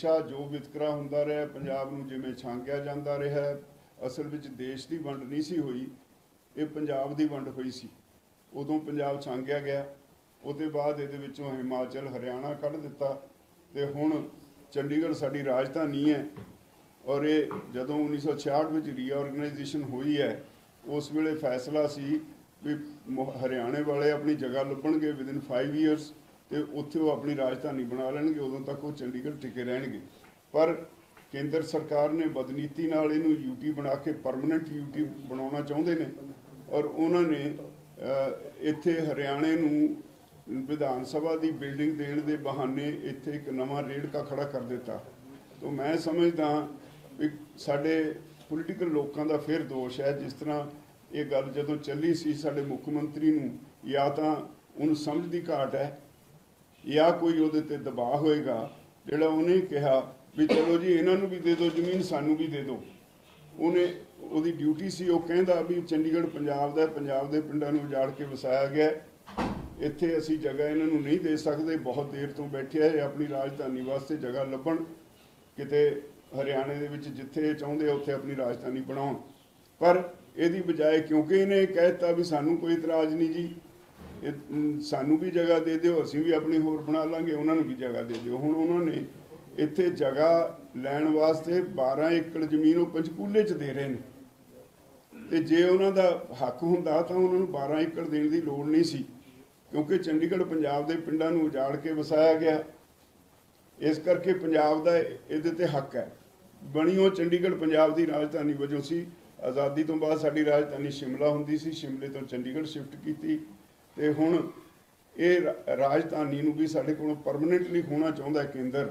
ਹਮੇਸ਼ਾ ਜੋ ਵਿਤਕਰਾ ਹੁੰਦਾ ਰਿਹਾ, ਪੰਜਾਬ ਨੂੰ ਜਿਵੇਂ ਛਾਂਗਿਆ ਜਾਂਦਾ ਰਿਹਾ, ਅਸਲ ਵਿੱਚ ਦੇਸ਼ ਦੀ ਵੰਡ ਨਹੀਂ ਸੀ ਹੋਈ, ਇਹ ਪੰਜਾਬ ਦੀ ਵੰਡ ਹੋਈ ਸੀ। ਉਦੋਂ ਪੰਜਾਬ ਛਾਂਗਿਆ ਗਿਆ, ਉਹਦੇ ਬਾਅਦ ਇਹਦੇ ਵਿੱਚੋਂ ਹਿਮਾਚਲ, ਹਰਿਆਣਾ ਕੱਢ ਦਿੱਤਾ ਤੇ ਹੁਣ ਚੰਡੀਗੜ੍ਹ ਸਾਡੀ ਰਾਜਧਾਨੀ ਹੈ ਔਰ ਇਹ ਜਦੋਂ 1966 ਵਿੱਚ ਰੀਆਰਗੇਨਾਈਜੇਸ਼ਨ ਹੋਈ ਹੈ, ਉਸ ਵੇਲੇ ਫੈਸਲਾ ਸੀ ਵੀ ਹਰਿਆਣੇ ਵਾਲੇ ਆਪਣੀ ਜਗ੍ਹਾ ਲੱਭਣਗੇ ਵਿਦਿਨ 5 ਇਅਰਸ ਤੇ ਉੱਥੇ ਉਹ ਆਪਣੀ ਰਾਜਧਾਨੀ ਬਣਾ ਲੈਣਗੇ, ਉਦੋਂ ਤੱਕ ਉਹ ਚੰਡੀਗੜ੍ਹ ਟਿਕੇ ਰਹਿਣਗੇ। ਪਰ ਕੇਂਦਰ ਸਰਕਾਰ ਨੇ ਬਦਨੀਤੀ ਨਾਲ ਇਹਨੂੰ ਯੂਟੀ ਬਣਾ ਕੇ ਪਰਮਨੈਂਟ ਯੂਟੀ ਬਣਾਉਣਾ ਚਾਹੁੰਦੇ ਨੇ ਔਰ ਉਹਨਾਂ ਨੇ ਇੱਥੇ ਹਰਿਆਣੇ ਨੂੰ ਵਿਧਾਨ ਸਭਾ ਦੀ ਬਿਲਡਿੰਗ ਦੇਣ ਦੇ ਬਹਾਨੇ ਇੱਥੇ ਇੱਕ ਨਵਾਂ ਰੇੜਕਾ ਖੜਾ ਕਰ ਦਿੱਤਾ। ਤੋਂ ਮੈਂ ਸਮਝਦਾ ਵੀ ਸਾਡੇ ਪੋਲੀਟੀਕਲ ਲੋਕਾਂ ਦਾ ਫਿਰ ਦੋਸ਼ ਹੈ, ਜਿਸ ਤਰ੍ਹਾਂ ਇਹ ਗੱਲ ਜਦੋਂ ਚੱਲੀ ਸੀ ਸਾਡੇ ਮੁੱਖ ਮੰਤਰੀ ਨੂੰ, ਜਾਂ ਤਾਂ ਉਹਨੂੰ ਸਮਝ ਦੀ ਘਾਟ ਹੈ ਜਾਂ ਕੋਈ ਉਹਦੇ ਤੇ ਦਬਾਅ ਹੋਏਗਾ, ਜਿਹੜਾ ਉਹਨੇ ਕਿਹਾ ਵੀ ਚਲੋ ਜੀ, ਇਹਨਾਂ ਨੂੰ ਵੀ ਦੇ ਦਿਓ, ਜ਼ਮੀਨ ਸਾਨੂੰ ਵੀ ਦੇ ਦਿਓ। ਉਹਨੇ ਉਹਦੀ ਡਿਊਟੀ ਸੀ, ਉਹ ਕਹਿੰਦਾ ਵੀ ਚੰਡੀਗੜ੍ਹ ਪੰਜਾਬ ਦਾ ਪੰਜਾਬ ਦੇ ਪਿੰਡਾਂ ਨੂੰ ਉਜਾੜ ਕੇ ਵਸਾਇਆ ਗਿਆ ਇੱਥੇ ਅਸੀਂ ਜਗ੍ਹਾ ਇਹਨਾਂ ਨੂੰ ਨਹੀਂ ਦੇ ਸਕਦੇ, ਬਹੁਤ ਦੇਰ ਤੋਂ ਬੈਠੇ ਆ ਇਹ ਆਪਣੀ ਰਾਜਧਾਨੀ ਵਾਸਤੇ ਜਗ੍ਹਾ ਲੱਭਣ। ਕਿਤੇ ਹਰਿਆਣੇ ਦੇ ਵਿੱਚ ਜਿੱਥੇ ਇਹ ਚਾਹੁੰਦੇ ਆ, ਉੱਥੇ ਆਪਣੀ ਰਾਜਧਾਨੀ ਬਣਾਉਣ। ਪਰ ਇਹਦੀ ਬਜਾਏ ਕਿਉਂਕਿ ਇਹਨੇ ਕਹਿਤਾ ਵੀ ਸਾਨੂੰ ਕੋਈ ਇਤਰਾਜ਼ ਨਹੀਂ ਜੀ ਇਹ, ਸਾਨੂੰ ਵੀ ਜਗ੍ਹਾ ਦੇ ਦਿਓ ਅਸੀਂ ਵੀ ਆਪਣੀ ਹੋਰ ਬਣਾ ਲਾਂਗੇ ਉਹਨਾਂ ਨੂੰ ਵੀ ਜਗ੍ਹਾ ਦੇ ਦਿਓ। ਹੁਣ ਉਹਨਾਂ ਨੇ ਇੱਥੇ ਜਗ੍ਹਾ ਲੈਣ ਵਾਸਤੇ 12 ਏਕੜ ਜ਼ਮੀਨ ਉਹ ਪੰਚਕੂਲੇ 'ਚ ਦੇ ਰਹੇ ਨੇ। ਤੇ ਜੇ ਉਹਨਾਂ ਦਾ ਹੱਕ ਹੁੰਦਾ ਤਾਂ ਉਹਨਾਂ ਨੂੰ 12 ਏਕੜ ਦੇਣ ਦੀ ਲੋੜ ਨਹੀਂ ਸੀ ਕਿਉਂਕਿ ਚੰਡੀਗੜ੍ਹ ਪੰਜਾਬ ਦੇ ਪਿੰਡਾਂ ਨੂੰ ਉਜਾੜ ਕੇ ਵਸਾਇਆ ਗਿਆ। ਇਸ ਕਰਕੇ ਪੰਜਾਬ ਦਾ ਇਹਦੇ ਤੇ ਹੱਕ ਹੈ। ਬਣੀ ਉਹ ਚੰਡੀਗੜ੍ਹ ਪੰਜਾਬ ਦੀ ਰਾਜਧਾਨੀ ਵਜੋਂ ਸੀ। ਆਜ਼ਾਦੀ ਤੋਂ ਬਾਅਦ ਸਾਡੀ ਰਾਜਧਾਨੀ ਸ਼ਿਮਲਾ ਹੁੰਦੀ ਸੀ। ਸ਼ਿਮਲੇ ਤੋਂ ਚੰਡੀਗੜ੍ਹ ਸ਼ਿਫਟ ਕੀਤੀ। ਤੇ ਹੁਣ ਇਹ ਰਾਜਧਾਨੀ ਨੂੰ ਵੀ ਸਾਡੇ ਕੋਲੋਂ ਪਰਮਨੈਂਟਲੀ ਹੋਣਾ ਚਾਹੁੰਦਾ ਕੇਂਦਰ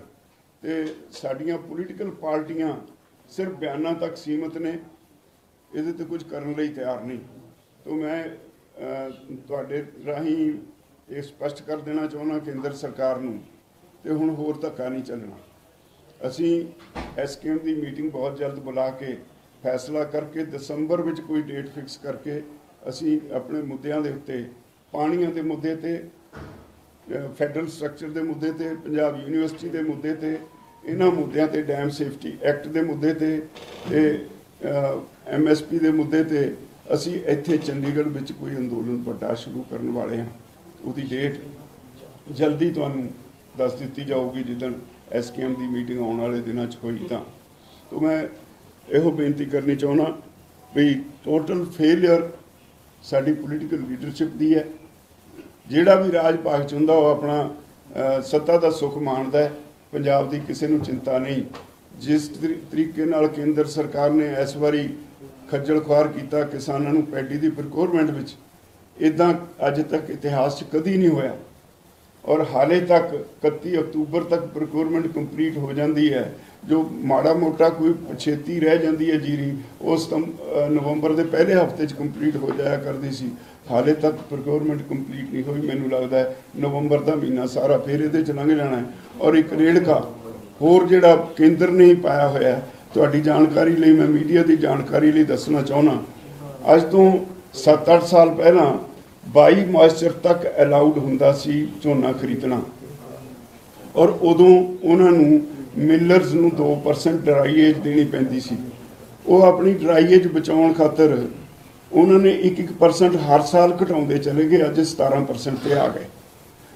ਤੇ ਸਾਡੀਆਂ ਪੋਲੀਟੀਕਲ ਪਾਰਟੀਆਂ ਸਿਰਫ ਬਿਆਨਾਂ ਤੱਕ ਸੀਮਤ ਨੇ, ਇਹਦੇ ਤੇ ਕੁਝ ਕਰਨ ਲਈ ਤਿਆਰ ਨਹੀਂ। ਤੋਂ ਮੈਂ ਤੁਹਾਡੇ ਰਾਹੀਂ ਇਹ ਸਪਸ਼ਟ ਕਰ ਦੇਣਾ ਚਾਹੁੰਦਾ ਕੇਂਦਰ ਸਰਕਾਰ ਨੂੰ ਤੇ ਹੁਣ ਹੋਰ ਧੱਕਾ ਨਹੀਂ ਚੱਲਣਾ। ਅਸੀਂ ਐਸਕੇਐਮ ਦੀ ਮੀਟਿੰਗ ਬਹੁਤ ਜਲਦ ਬੁਲਾ ਕੇ ਫੈਸਲਾ ਕਰਕੇ ਦਸੰਬਰ ਵਿੱਚ ਕੋਈ ਡੇਟ ਫਿਕਸ ਕਰਕੇ ਅਸੀਂ ਆਪਣੇ ਮੁੱਦਿਆਂ ਦੇ ਉੱਤੇ ਪਾਣੀਆਂ ਦੇ ਮੁੱਦੇ ਤੇ ਫੈਡਰਲ ਸਟਰਕਚਰ ਦੇ ਮੁੱਦੇ ਤੇ, ਪੰਜਾਬ ਯੂਨੀਵਰਸਿਟੀ ਦੇ ਮੁੱਦੇ ਤੇ, ਇਹਨਾਂ ਮੁੱਦਿਆਂ ਤੇ ਡੈਮ ਸੇਫਟੀ ਐਕਟ ਦੇ ਮੁੱਦੇ ਤੇ ਤੇ ਐਮਐਸਪੀ ਦੇ ਮੁੱਦੇ ਤੇ ਅਸੀਂ ਇੱਥੇ ਚੰਡੀਗੜ੍ਹ ਵਿੱਚ ਕੋਈ ਅੰਦੋਲਨ ਵੱਡਾ ਸ਼ੁਰੂ ਕਰਨ ਵਾਲੇ ਹਾਂ। ਉਹਦੀ ਡੇਟ ਜਲਦੀ ਤੁਹਾਨੂੰ ਦੱਸ ਦਿੱਤੀ ਜਾਊਗੀ, ਜਿੱਦਣ ਐਸਕੇਐਮ ਦੀ ਮੀਟਿੰਗ ਆਉਣ ਵਾਲੇ ਦਿਨਾਂ 'ਚ ਹੋਈ ਤਾਂ। ਤੋਂ ਮੈਂ ਇਹੋ ਬੇਨਤੀ ਕਰਨੀ ਚਾਹੁੰਦਾ ਵੀ ਟੋਟਲ ਫੇਲਿਅਰ ਸਾਡੀ ਪੋਲੀਟੀਕਲ ਲੀਡਰਸ਼ਿਪ ਦੀ ਹੈ। ਜਿਹੜਾ ਵੀ ਰਾਜ ਭਾਗ ਚ ਹੁੰਦਾ, ਉਹ ਆਪਣਾ ਸੱਤਾ ਦਾ ਸੁੱਖ ਮਾਣਦਾ ਹੈ। ਪੰਜਾਬ ਦੀ ਕਿਸੇ ਨੂੰ ਚਿੰਤਾ ਨਹੀਂ। ਜਿਸ ਤਰੀ- ਤਰੀਕੇ ਨਾਲ ਕੇਂਦਰ ਸਰਕਾਰ ਨੇ ਇਸ ਵਾਰੀ ਖੱਜਲ ਖੁਆਰ ਕੀਤਾ ਕਿਸਾਨਾਂ ਨੂੰ ਪੈਡੀ ਦੀ ਪ੍ਰੋਕਿਉਰਮੈਂਟ ਵਿੱਚ ਇਦਾਂ ਅੱਜ ਤੱਕ ਇਤਿਹਾਸ 'ਚ ਕਦੀ ਨਹੀਂ ਹੋਇਆ। ਔਰ ਹਾਲੇ ਤੱਕ 31 ਅਕਤੂਬਰ ਤੱਕ ਪ੍ਰੋਕਿਉਰਮੈਂਟ ਕੰਪਲੀਟ ਹੋ ਜਾਂਦੀ ਹੈ, ਜੋ ਮਾੜਾ ਮੋਟਾ ਕੋਈ ਪਛੇਤੀ ਰਹਿ ਜਾਂਦੀ ਹੈ ਜੀਰੀ ਉਸ ਤਮ ਨਵੰਬਰ ਦੇ ਪਹਿਲੇ ਹਫ਼ਤੇ 'ਚ ਕੰਪਲੀਟ ਹੋ ਜਾਇਆ ਕਰਦੀ ਸੀ। ਹਾਲੇ ਤੱਕ ਪ੍ਰੋਕਿਉਰਮੈਂਟ ਕੰਪਲੀਟ ਨਹੀਂ ਹੋਈ, ਮੈਨੂੰ ਲੱਗਦਾ ਨਵੰਬਰ ਦਾ ਮਹੀਨਾ ਸਾਰਾ ਫਿਰ ਇਹਦੇ 'ਚ ਲੰਘ ਜਾਣਾ ਔਰ ਇੱਕ ਰੇੜਕਾ ਹੋਰ ਜਿਹੜਾ ਕੇਂਦਰ ਨੇ ਪਾਇਆ ਹੋਇਆ ਤੁਹਾਡੀ ਜਾਣਕਾਰੀ ਲਈ ਮੈਂ ਮੀਡੀਆ ਦੀ ਜਾਣਕਾਰੀ ਲਈ ਦੱਸਣਾ ਚਾਹੁੰਦਾ। ਅੱਜ ਤੋਂ 7-8 ਸਾਲ ਪਹਿਲਾਂ 22 ਮੋਇਸਚਰ ਤੱਕ ਅਲਾਉਡ ਹੁੰਦਾ ਸੀ ਝੋਨਾ ਖਰੀਦਣਾ। ਔਰ ਉਦੋਂ ਉਹਨਾਂ ਨੂੰ ਮਿਲਰਸ ਨੂੰ 2% ਡਰਾਈਏਜ ਦੇਣੀ ਪੈਂਦੀ ਸੀ। ਉਹ ਆਪਣੀ ਡਰਾਈਏਜ ਬਚਾਉਣ ਖਾਤਰ ਉਹਨਾਂ ਨੇ 1-1% ਹਰ ਸਾਲ ਘਟਾਉਂਦੇ ਚਲੇ ਗਏ, ਅੱਜ 17% ਤੇ ਆ ਗਏ।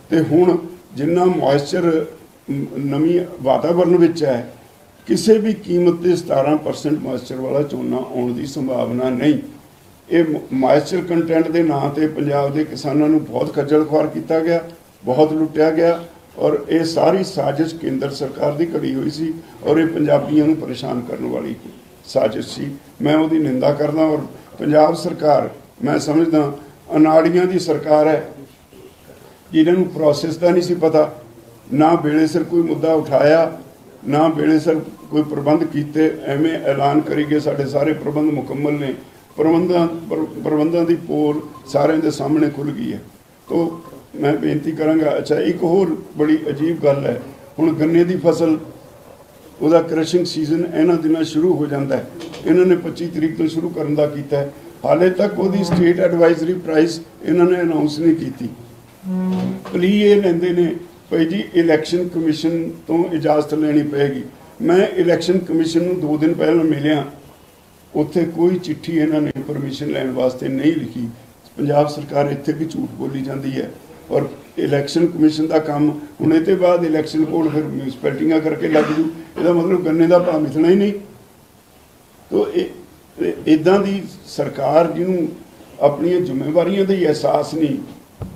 ਤੇ ਹੁਣ ਜਿੰਨਾ ਮੋਇਸਚਰ ਨਵੀਂ ਵਾਤਾਵਰਣ ਵਿੱਚ ਹੈ, ਕਿਸੇ ਵੀ ਕੀਮਤ ਤੇ 17% ਮੋਇਸਚਰ ਵਾਲਾ ਝੋਨਾ ਆਉਣ ਦੀ ਸੰਭਾਵਨਾ ਨਹੀਂ। ਇਹ ਮੋਇਸਚਰ ਕੰਟੈਂਟ ਦੇ ਨਾਂ ਤੇ ਪੰਜਾਬ ਦੇ ਕਿਸਾਨਾਂ ਨੂੰ ਬਹੁਤ ਖੱਜਲ ਖੁਆਰ ਕੀਤਾ ਗਿਆ, ਬਹੁਤ ਲੁੱਟਿਆ ਗਿਆ ਔਰ ਇਹ ਸਾਰੀ ਸਾਜ਼ਿਸ਼ ਕੇਂਦਰ ਸਰਕਾਰ ਦੀ ਘੜੀ ਹੋਈ ਸੀ ਔਰ ਇਹ ਪੰਜਾਬੀਆਂ ਨੂੰ ਪਰੇਸ਼ਾਨ ਕਰਨ ਵਾਲੀ ਸਾਜ਼ਿਸ਼ ਸੀ। ਮੈਂ ਉਹਦੀ ਨਿੰਦਾ ਕਰਦਾ ਔਰ ਪੰਜਾਬ ਸਰਕਾਰ, ਮੈਂ ਸਮਝਦਾ ਅਨਾੜੀਆਂ ਦੀ ਸਰਕਾਰ ਹੈ। ਜਿਨ੍ਹਾਂ ਨੂੰ ਪ੍ਰੋਸੈਸ ਦਾ ਨਹੀਂ ਸੀ ਪਤਾ। ਨਾ ਵੇਲੇ ਸਿਰ ਕੋਈ ਮੁੱਦਾ ਉਠਾਇਆ, ਨਾ ਵੇਲੇ ਸਿਰ ਕੋਈ ਪ੍ਰਬੰਧ ਕੀਤੇ, ਐਵੇਂ ਐਲਾਨ ਕਰੀ ਗਏ ਸਾਡੇ ਸਾਰੇ ਪ੍ਰਬੰਧ ਮੁਕੰਮਲ ਨੇ। ਪ੍ਰਬੰਧਾਂ ਪ੍ਰ- ਪ੍ਰਬੰਧਾਂ ਦੀ ਪੋਲ ਸਾਰਿਆਂ ਦੇ ਸਾਹਮਣੇ ਖੁੱਲ ਗਈ ਹੈ। ਤੋਂ ਮੈਂ ਬੇਨਤੀ ਕਰਾਂਗਾ, ਅੱਛਾ, ਇੱਕ ਹੋਰ ਬੜੀ ਅਜੀਬ ਗੱਲ ਹੈ। ਹੁਣ ਗੰਨੇ ਦੀ ਫਸਲ, ਉਹਦਾ ਕ੍ਰਸ਼ਿੰਗ ਸੀਜ਼ਨ ਇਹਨਾਂ ਦਿਨਾਂ ਸ਼ੁਰੂ ਹੋ ਜਾਂਦਾ ਹੈ। ਇਹਨਾਂ ਨੇ 25 ਤਰੀਕ ਤੋਂ ਸ਼ੁਰੂ ਕਰਨ ਦਾ ਕੀਤਾ ਹੈ। ਹਾਲੇ ਤੱਕ ਉਹਦੀ ਸਟੇਟ ਐਡਵਾਈਜ਼ਰੀ ਪ੍ਰਾਈਸ ਇਹਨਾਂ ਨੇ ਅਨਾਉਂਸ ਨਹੀਂ ਕੀਤੀ। ਪਲੀ ਇਹ ਲੈਂਦੇ ਨੇ, ਭਾਈ ਜੀ ਇਲੈਕਸ਼ਨ ਕਮਿਸ਼ਨ ਤੋਂ ਇਜਾਜ਼ਤ ਲੈਣੀ ਪਏਗੀ। ਮੈਂ ਇਲੈਕਸ਼ਨ ਕਮਿਸ਼ਨ ਨੂੰ 2 ਦਿਨ ਪਹਿਲਾਂ ਮਿਲਿਆ। ਉੱਥੇ ਕੋਈ ਚਿੱਠੀ ਇਹਨਾਂ ਨੇ ਪਰਮਿਸ਼ਨ ਲੈਣ ਵਾਸਤੇ ਨਹੀਂ ਲਿਖੀ। ਪੰਜਾਬ ਸਰਕਾਰ ਇੱਥੇ ਵੀ ਝੂਠ ਬੋਲੀ ਜਾਂਦੀ ਹੈ ਔਰ ਇਲੈਕਸ਼ਨ ਕਮਿਸ਼ਨ ਦਾ ਕੰਮ ਹੁਣ ਇਹ ਤੇ ਬਾਅਦ ਇਲੈਕਸ਼ਨ ਕੋਡ ਫਿਰ ਮਿਊਨਿਸਪੈਲਟੀਆਂ ਕਰਕੇ ਲੱਗ ਜੂ। ਇਹਦਾ ਮਤਲਬ ਗੰਨੇ ਦਾ ਭਾਅ ਮਿਥਣਾ ਹੀ ਨਹੀਂ। ਤੋ ਇਹ ਇਦਾਂ ਦੀ ਸਰਕਾਰ ਜਿਹਨੂੰ ਆਪਣੀਆਂ ਜ਼ਿੰਮੇਵਾਰੀਆਂ ਦਾ ਹੀ ਅਹਿਸਾਸ ਨਹੀਂ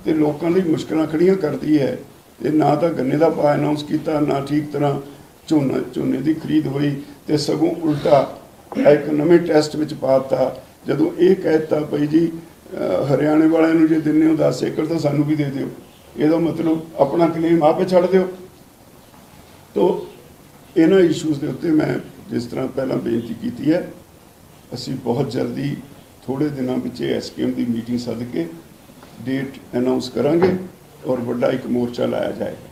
ਤੇ ਲੋਕਾਂ ਲਈ ਮੁਸ਼ਕਲਾਂ ਖੜੀਆਂ ਕਰਦੀ ਹੈ, ਤੇ ਨਾ ਤਾਂ ਗੰਨੇ ਦਾ ਭਾਅ ਅਨਾਉਂਸ ਕੀਤਾ, ਨਾ ਠੀਕ ਤਰ੍ਹਾਂ ਝੋਨਾ, ਝੋਨੇ ਦੀ ਖਰੀਦ ਹੋਈ ਤੇ ਸਗੋਂ ਉਲਟਾ ਇੱਕ ਨਵੇਂ ਟੈਸਟ ਵਿੱਚ ਪਾਤਾ। ਜਦੋਂ ਇਹ ਕਹਿਤਾ ਭਈ ਜੀ ਹਰਿਆਣੇ ਵਾਲਿਆਂ ਨੂੰ ਜੇ ਦਿੰਦੇ ਹੋ 10 ਏਕੜ ਤਾਂ ਸਾਨੂੰ ਵੀ ਦੇ ਦਿਓ। ਇਹਦਾ ਮਤਲਬ ਆਪਣਾ ਕਲੇਮ ਆਪੇ ਛੱਡ ਦਿਓ। ਤੋ ਇਹਨਾਂ ਇਸ਼ੂਜ਼ ਦੇ ਉੱਤੇ ਮੈਂ ਜਿਸ ਤਰ੍ਹਾਂ ਪਹਿਲਾਂ ਬੇਨਤੀ ਕੀਤੀ ਹੈ, ਅਸੀਂ ਬਹੁਤ ਜਲਦੀ ਥੋੜੇ ਦਿਨਾਂ ਵਿੱਚ ਐਸਕੇਐਮ ਦੀ ਮੀਟਿੰਗ ਸੱਦ ਕੇ ਡੇਟ ਅਨਾਉਂਸ ਕਰਾਂਗੇ ਔਰ ਵੱਡਾ ਇੱਕ ਮੋਰਚਾ ਲਾਇਆ ਜਾਏਗਾ